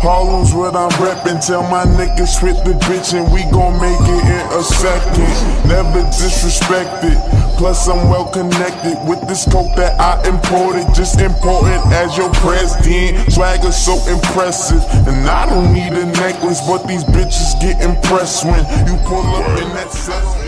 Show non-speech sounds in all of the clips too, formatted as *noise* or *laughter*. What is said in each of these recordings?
Harlem's what I'm reppin'. Tell my niggas fit the bitch and we gon' make it in a second. Never disrespected. Plus I'm well connected with this coke that I imported. Just important as your president. Swagger so impressive. And I don't need a necklace, but these bitches get impressed when you pull up in that.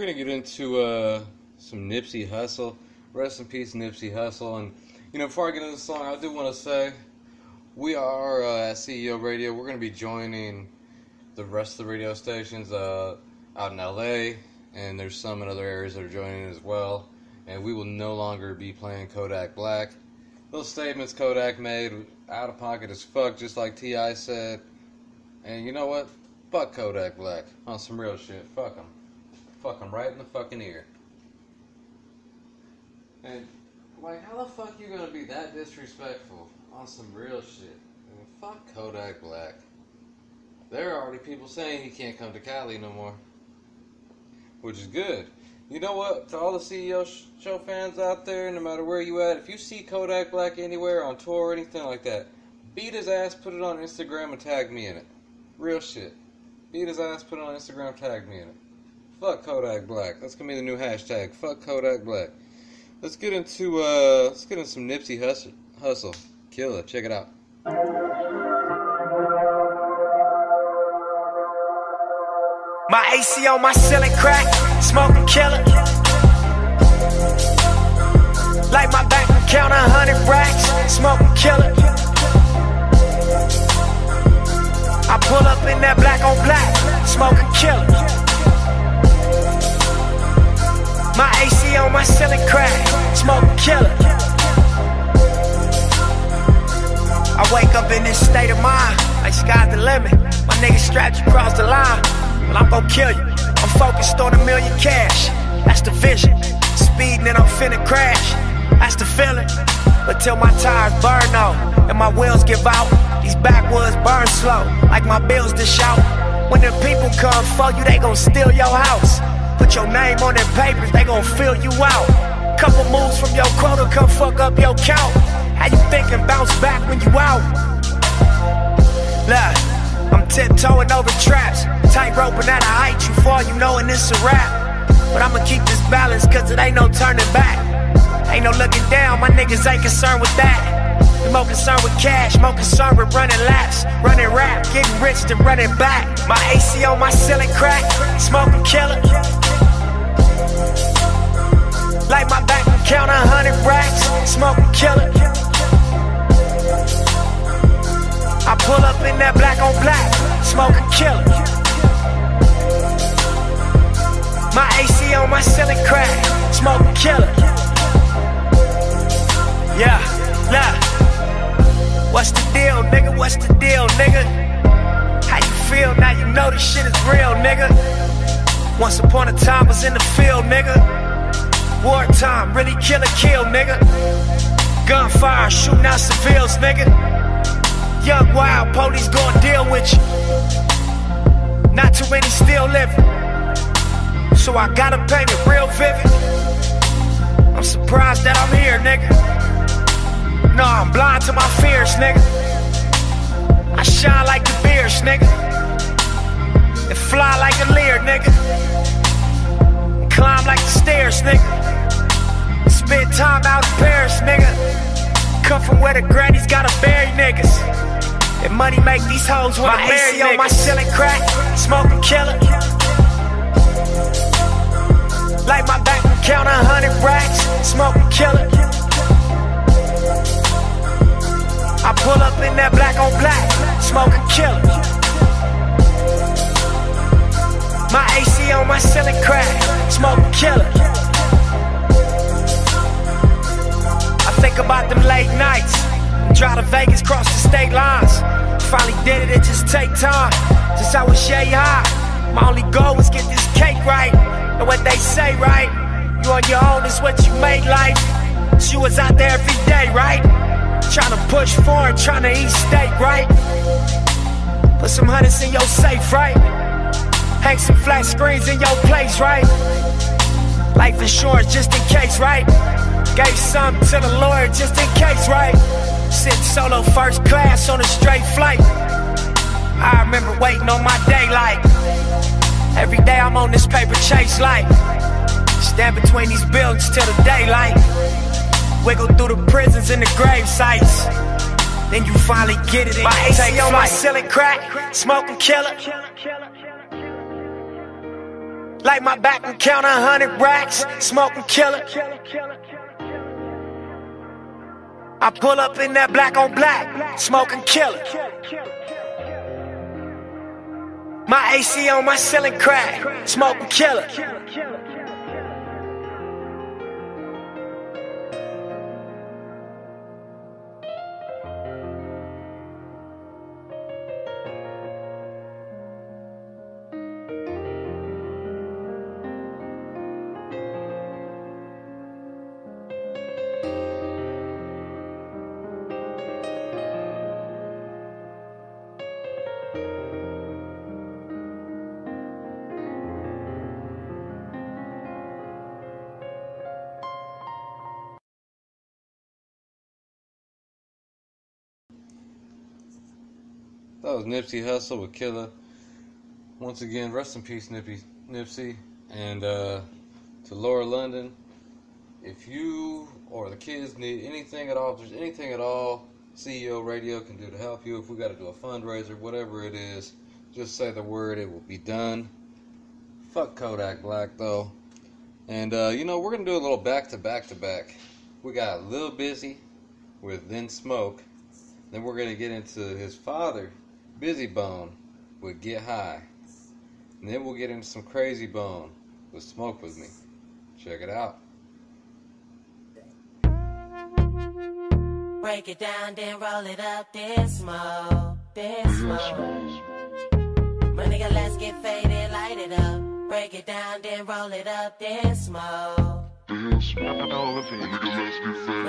We're gonna get into uh, some Nipsey Hussle. Rest in peace, Nipsey Hussle. And you know, before I get into the song, I do want to say we are uh, at CEO Radio. We're gonna be joining the rest of the radio stations uh, out in LA, and there's some in other areas that are joining as well. And we will no longer be playing Kodak Black. Those statements Kodak made out of pocket as fuck, just like T.I. said. And you know what? Fuck Kodak Black on some real shit. Fuck him. Fuck him right in the fucking ear. And like, how the fuck you gonna be that disrespectful on some real shit? I mean, fuck Kodak Black. There are already people saying he can't come to Cali no more, which is good. You know what? To all the CEO show fans out there, no matter where you at, if you see Kodak Black anywhere on tour or anything like that, beat his ass, put it on Instagram, and tag me in it. Real shit. Beat his ass, put it on Instagram, tag me in it. Fuck Kodak Black. That's gonna be the new hashtag. Fuck Kodak Black. Let's get into uh let's get into some Nipsey Hussle. Hussle. Killer. Check it out. My AC on my ceiling crack, smoking killer. Like my bank account, a hundred racks, smoking killer. I pull up in that black on black, smoking killer. My AC on my ceiling crack, smoking killer. I wake up in this state of mind, like sky's the limit. My nigga strapped you across the line. Well, I'm gon' kill you. I'm focused on a million cash. That's the vision. Speeding and I'm finna crash. That's the feeling. Until my tires burn out and my wheels give out. These backwoods burn slow, like my bills to shout. When the people come for you, they gon' steal your house. Put your name on their papers, they gon' fill you out. Couple moves from your quota, come fuck up your count. How you thinking bounce back when you out? Look. I'm tiptoeing over traps, tight roping at a height you fall, you knowin' and it's a wrap. But I'ma keep this balance, cause it ain't no turning back. Ain't no looking down, my niggas ain't concerned with that. More concerned with cash, more concerned with running laps, running rap, getting rich than running back. My AC on my ceiling crack, smoking killer. Like my bank count a hundred racks, smoking killer. I pull up in that black on black, smoking killer. My AC on my ceiling crack, smoking killer. Yeah, look. What's the deal, nigga? What's the deal, nigga? How you feel now? You know this shit is real, nigga. Once upon a time was in the field, nigga. Wartime, really kill or kill, nigga. Gunfire, shooting out civilians, nigga. Young wild police gon' deal with you. Not too many still living. So I gotta paint it real vivid. I'm surprised that I'm here, nigga. No, I'm blind to my fears, nigga. I shine like the beers, nigga. And fly like a leer, nigga. And climb like the stairs, nigga. Time out in Paris, nigga. Come from where the grannies gotta bury niggas. And money make these hoes wanna my marry AC on my ceiling crack, smoking killer. Like my bank account, a hundred racks, smoking killer. I pull up in that black on black, smoking killer. My AC on my ceiling crack, smoking killer. Think about them late nights, drive to Vegas, cross the state lines. Finally did it, it just take time. Since I was yay high, my only goal was get this cake right. And what they say, right? You on your own is what you make life. You was out there every day, right? Trying to push forward, trying to eat steak, right? Put some hundreds in your safe, right? Hang some flat screens in your place, right? Life insurance just in case, right? Gave some to the Lord just in case, right? Sitting solo first class on a straight flight. I remember waiting on my daylight. Every day I'm on this paper chase like Stand between these buildings till the daylight. Wiggle through the prisons and the grave sites. Then you finally get it. My AC on my ceiling crack, smoking killer. Like my back and count a hundred racks, smoking killer. I pull up in that black on black, smoking killer. My AC on my ceiling crack, smoking killer. That was Nipsey Hussle with Killer. Once again, rest in peace, Nippy, Nipsey. And uh, to Lauren London, if you or the kids need anything at all, if there's anything at all CEO Radio can do to help you, if we got to do a fundraiser, whatever it is, just say the word, it will be done. Fuck Kodak Black, though. And, uh, you know, we're going to do a little back to back to back. We got a little busy with Then Smoke. Then we're going to get into his father, Bizzy Bone with Get High. And then we'll get into some Krayzie Bone with Smoke With Me. Check it out. Break it down, then roll it up, then smoke, then smoke. My nigga, let's get faded, light it up. Break it down, then roll it up, then smoke. My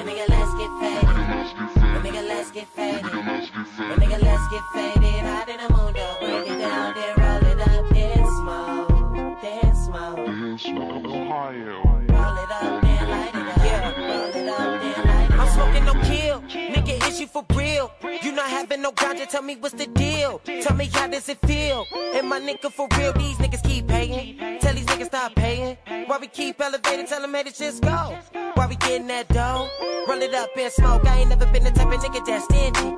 nigga, let's get faded. Ganja, tell me what's the deal. Tell me how does it feel? And my nigga for real, these niggas keep paying. Tell these niggas stop paying. Why we keep elevating, tell them hey, to just go. Why we getting that dough? Roll it up and smoke. I ain't never been the type of nigga that's stingy.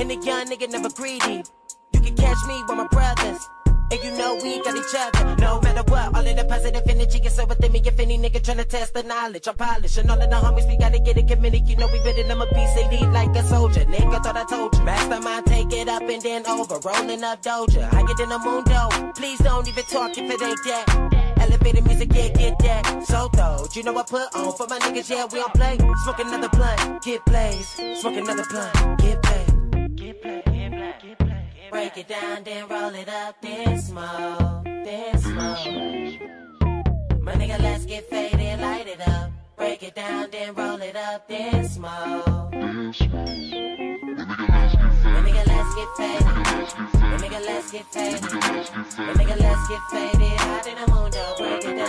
And the young nigga never greedy. You can catch me with my brothers. And you know we got each other. No matter what, all of the positive energy is so within me. If any nigga tryna test the knowledge, I'm polishing all of the homies. We gotta get it committed. You know we ready. I'm a PCD like a soldier. Nigga thought I told you. Mastermind, take it up and then over. Rolling up Doja. I get in the moon though. Please don't even talk if it ain't that. Elevated music, yeah, get that. So though, you know I put on for my niggas, yeah, we don't play. Smoke another blunt, get blazed. Smoke another blunt, get blazed. Break it down, then roll it up, then smoke, then smoke. My nigga, let's get faded, light it up. Break it down, then roll it up, then smoke. My nigga, let's get faded. My nigga, let's get faded. My nigga, let's get faded. Out in the moon, though. Break it down,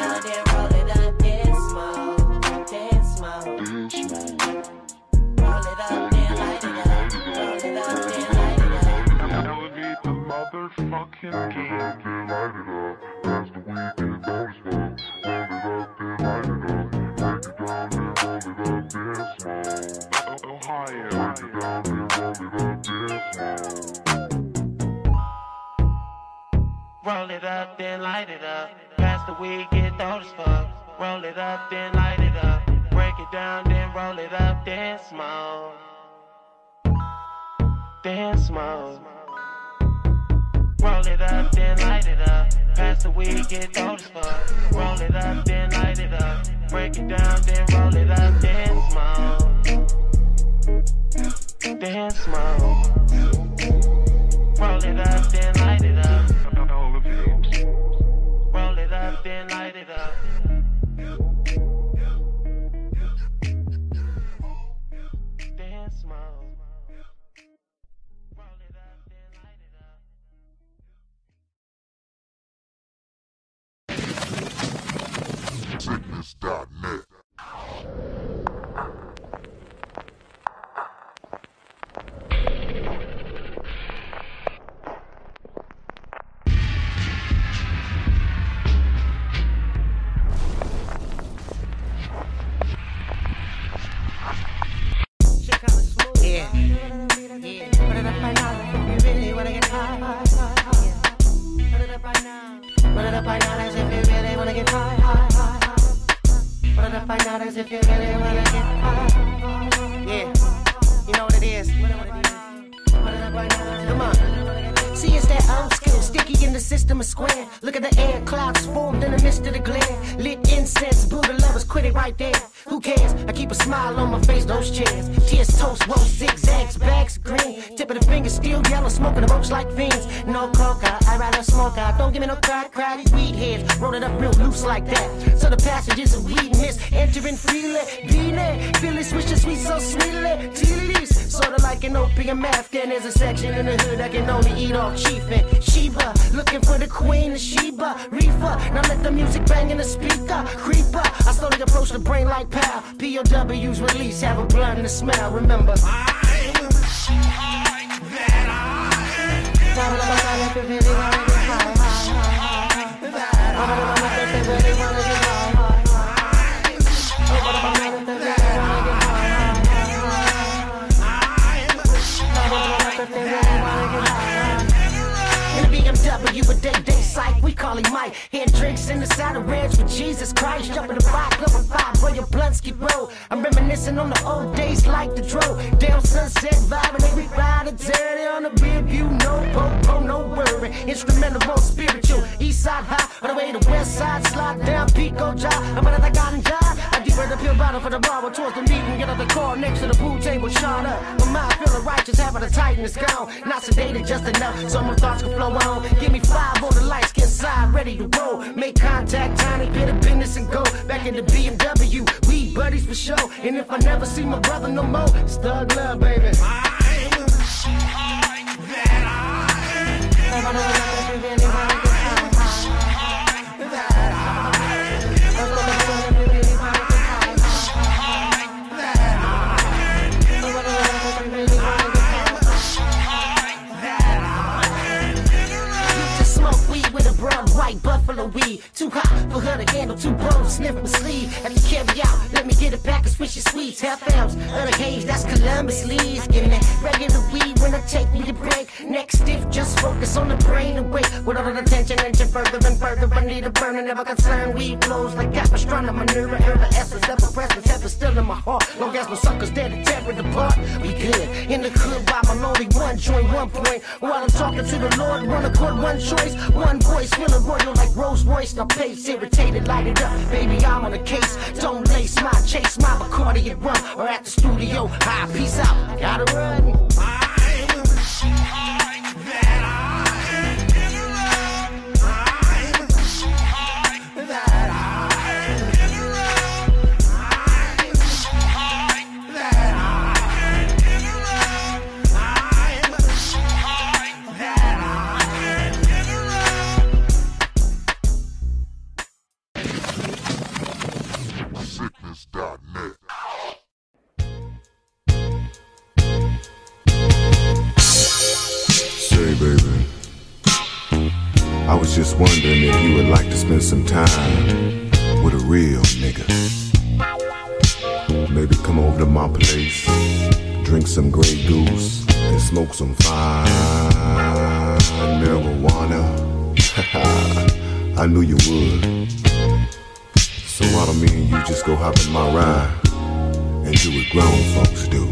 game. Ohio. Roll it up, then light it up. Pass the weed, get old as fuck. Roll it up, then light it up. Break it down, then roll it up, then smoke. then smoke. Roll it up, then light it up. Pass the weed, get old as fuck. Roll it up, then light it up. Break it down, then roll it up, then smoke. Then smoke. Roll it up, then light it up. System is square. Look at the air, clouds formed in the midst of the glare. Lit incense, Buddha lovers, quit it right there. Who cares? I keep a smile on my face, those chairs. Tears toast, roll zigzags, bags green. Tip of the finger still yellow, smoking the ropes like fiends. No coca, I'd rather smoke out. Don't give me no crack, crack, weed heads. Roll it up real loose like that. So the passages of weed mist entering freely. Bean it, feel it, switch the sweet so sweetly. Tealies, sorta like an opium Afghan. There's a section in the hood that can only eat off chief and Sheba. Looking for the queen of Sheba. Reefer, now let the music bang in the speaker. Creeper, I slowly approach the brain like pow. POWs release, have a blunt and a smell. Remember, I In a we Mike. Hand drinks in the side of ranch with Jesus Christ. Jumping the club of five, where your blunts keep roll. I'm reminiscing on the old days like the dro. Down sunset vibing, every Friday, dirty on the big view, no popo, oh, no worry. Instrumental, more spiritual. East side high, all the way to west side, slide down, Pico Jive. I'm another ganja. I deeper the pill bottle for the bar, towards the meeting, get up the car next to the pool table, shot up. My mind feeling righteous, having a tightness gone. Not sedated just enough, so my thoughts can flow on. Give me five on the lights, get side, ready to roll. Make contact, tiny bit of business and go. Back in the BMW, we buddies for sure. And if I never see my brother no more, it's thug love, baby. Used need a burner. Never concerned. Weed flows like Capistrano. Manure. Herba essence. Ever presence. Ever still in my heart. Long as no suckers there to tear it apart. We good. In the hood by my lonely one joint. One point. While I'm talking to the Lord. One accord. One choice. One voice. Feeling royal like Rolls Royce. Now pace. Irritated. Light it up. Baby, I'm on a case. Don't lace my chase. My Bacardi and rum. Or at the studio. High. Peace out. Gotta run. I was just wondering if you would like to spend some time with a real nigga. Maybe come over to my place, drink some Grey Goose, and smoke some fine marijuana. *laughs* I knew you would. So why don't me and you just go hop in my ride and do what grown folks do?